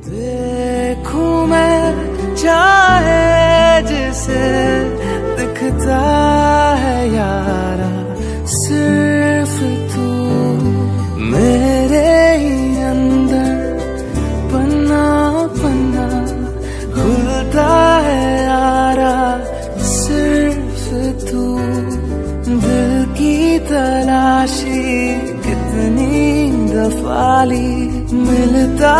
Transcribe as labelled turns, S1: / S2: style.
S1: देखूँ मैं चाहे जिसे दिखता है यारा, सिर्फ़ तू मेरे ही अंदर पन्ना पन्ना खुलता है यारा, सिर्फ़ तू दिल की तलाशी कितनी दफाली मिलता